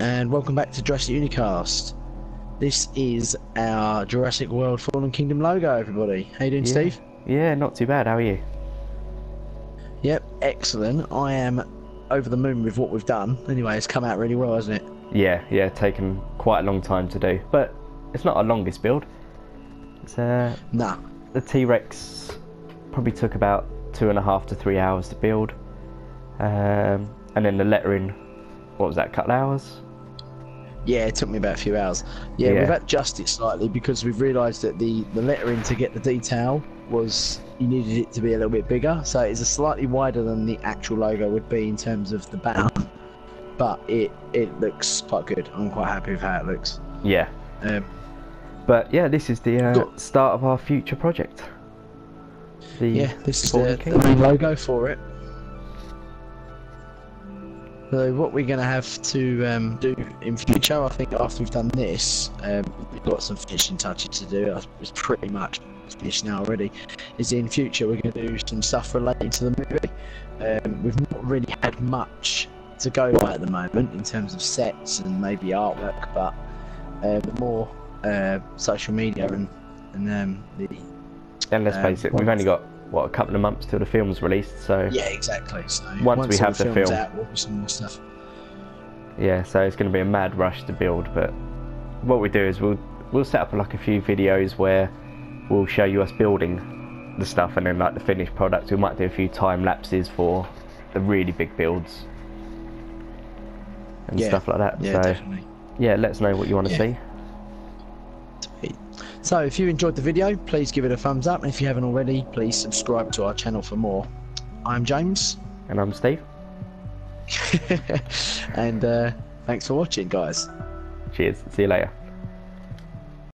and welcome back to Jurassic Unicast. This is our Jurassic World Fallen Kingdom logo, everybody. How you doing, Yeah. Steve? Yeah, not too bad. How are you? Yep, excellent. I am over the moon with what we've done. Anyway, it's come out really well, hasn't it? Yeah, yeah, taken quite a long time to do, but it's not our longest build. It's uh, Nah. the T Rex probably took about two and a half to three hours to build, um, and then the lettering, what was that? A Couple hours? Yeah, it took me about a few hours. Yeah, Yeah. we've adjusted it slightly because we've realised that the, the lettering to get the detail was you needed it to be a little bit bigger. So it's a slightly wider than the actual logo would be in terms of the banner. But it it looks quite good. I'm quite happy with how it looks. Yeah, Um, but yeah, this is the uh, start of our future project. The yeah, this is the, the main logo for it. So what we're going to have to um, do in future, I think after we've done this, um, we've got some finishing touches to do. It's pretty much finished now already. Is in future we're going to do some stuff related to the movie. Um, we've not really had much to go by at the moment in terms of sets and maybe artwork, but um, more uh, social media and and um, the and let's um, face it, we've only got what a couple of months till the film's released, so Yeah, exactly. So Once we have the film's film. out, we'll do some more stuff. Yeah, so it's going to be a mad rush to build. But what we do is we'll we'll set up like a few videos where we'll show you us building the stuff, and then like the finished product. We might do a few time lapses for the really big builds and Yeah, stuff like that. Yeah, so definitely. yeah, let us know what you want to Yeah. see. Sweet. So if you enjoyed the video, please give it a thumbs up, and if you haven't already, please subscribe to our channel for more. I'm James, And I'm Steve. and uh, thanks for watching, guys. Cheers. See you later.